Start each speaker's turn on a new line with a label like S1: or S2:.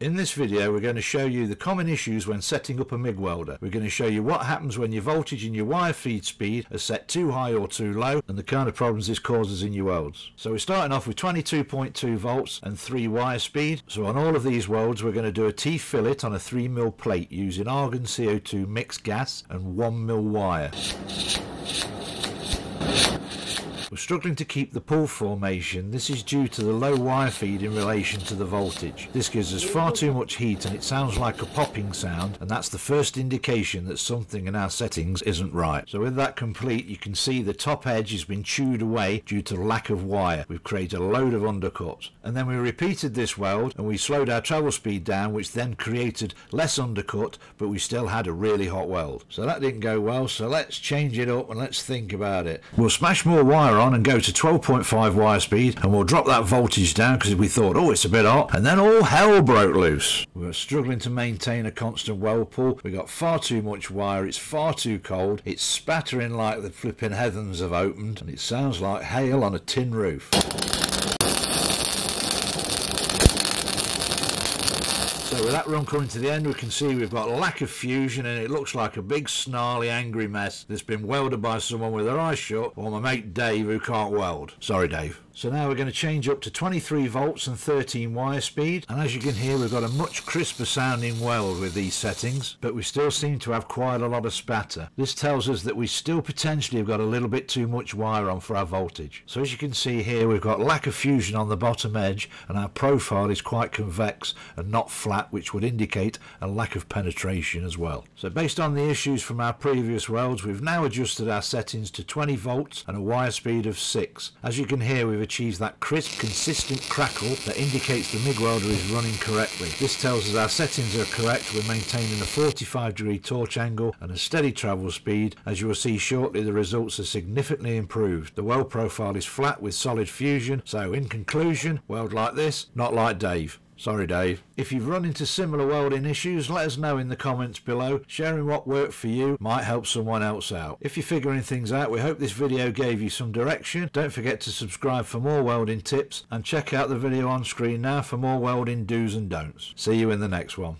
S1: In this video we're going to show you the common issues when setting up a MIG welder. We're going to show you what happens when your voltage and your wire feed speed are set too high or too low and the kind of problems this causes in your welds. So we're starting off with 22.2 volts and 3 wire speed. So on all of these welds we're going to do a T-fillet on a 3mm plate using argon CO2 mixed gas and 1mm wire. We're struggling to keep the pool formation. This is due to the low wire feed in relation to the voltage. This gives us far too much heat and it sounds like a popping sound and that's the first indication that something in our settings isn't right. So with that complete you can see the top edge has been chewed away due to lack of wire. We've created a load of undercuts. And then we repeated this weld and we slowed our travel speed down which then created less undercut but we still had a really hot weld. So that didn't go well so let's change it up and let's think about it. We'll smash more wire on on and go to 12.5 wire speed and we'll drop that voltage down because we thought, oh, it's a bit hot. And then all hell broke loose. We were struggling to maintain a constant weld pool. We got far too much wire. It's far too cold. It's spattering like the flipping heavens have opened and it sounds like hail on a tin roof. So with that run coming to the end, we can see we've got lack of fusion and it looks like a big snarly angry mess that's been welded by someone with their eyes shut or my mate Dave who can't weld. Sorry Dave. So now we're going to change up to 23 volts and 13 wire speed and as you can hear we've got a much crisper sounding weld with these settings but we still seem to have quite a lot of spatter. This tells us that we still potentially have got a little bit too much wire on for our voltage. So as you can see here we've got lack of fusion on the bottom edge and our profile is quite convex and not flat which would indicate a lack of penetration as well. So based on the issues from our previous welds we've now adjusted our settings to 20 volts and a wire speed of 6. As you can hear we've achieved that crisp, consistent crackle that indicates the MIG welder is running correctly. This tells us our settings are correct. We're maintaining a 45 degree torch angle and a steady travel speed. As you will see shortly, the results are significantly improved. The weld profile is flat with solid fusion. So in conclusion, weld like this, not like Dave. Sorry, Dave. If you've run into similar welding issues, let us know in the comments below. Sharing what worked for you might help someone else out. If you're figuring things out, we hope this video gave you some direction. Don't forget to subscribe for more welding tips and check out the video on screen now for more welding do's and don'ts. See you in the next one.